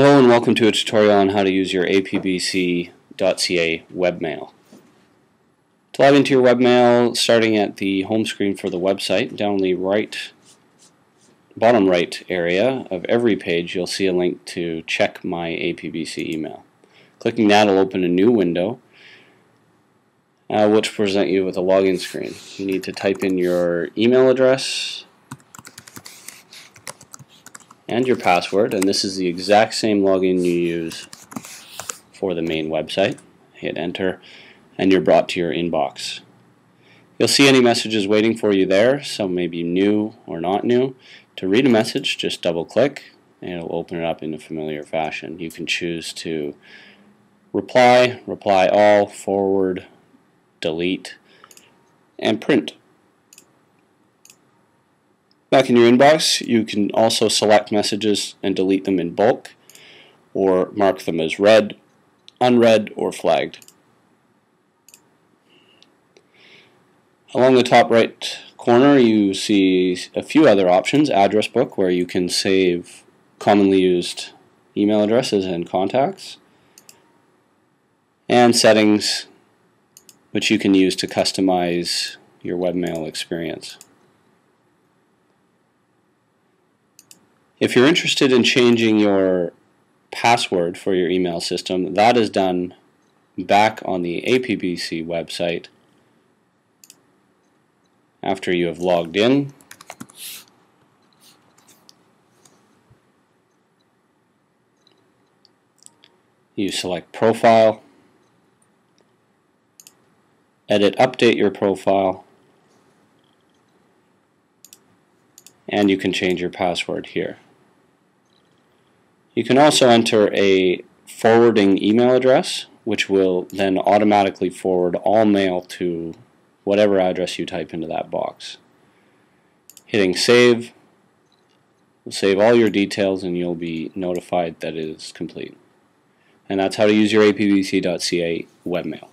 Hello and welcome to a tutorial on how to use your apbc.ca webmail. To log into your webmail, starting at the home screen for the website, down the right, bottom right area of every page you'll see a link to check my apbc email. Clicking that will open a new window uh, which will present you with a login screen. You need to type in your email address, and your password and this is the exact same login you use for the main website. Hit enter and you're brought to your inbox. You'll see any messages waiting for you there, some may be new or not new. To read a message, just double click and it'll open it up in a familiar fashion. You can choose to reply, reply all, forward, delete, and print. Back in your inbox, you can also select messages and delete them in bulk or mark them as read, unread, or flagged. Along the top right corner you see a few other options, address book where you can save commonly used email addresses and contacts, and settings which you can use to customize your webmail experience. If you're interested in changing your password for your email system, that is done back on the APBC website after you have logged in. You select Profile, Edit Update your profile, and you can change your password here. You can also enter a forwarding email address which will then automatically forward all mail to whatever address you type into that box. Hitting save will save all your details and you'll be notified that it is complete. And that's how to use your apbc.ca webmail.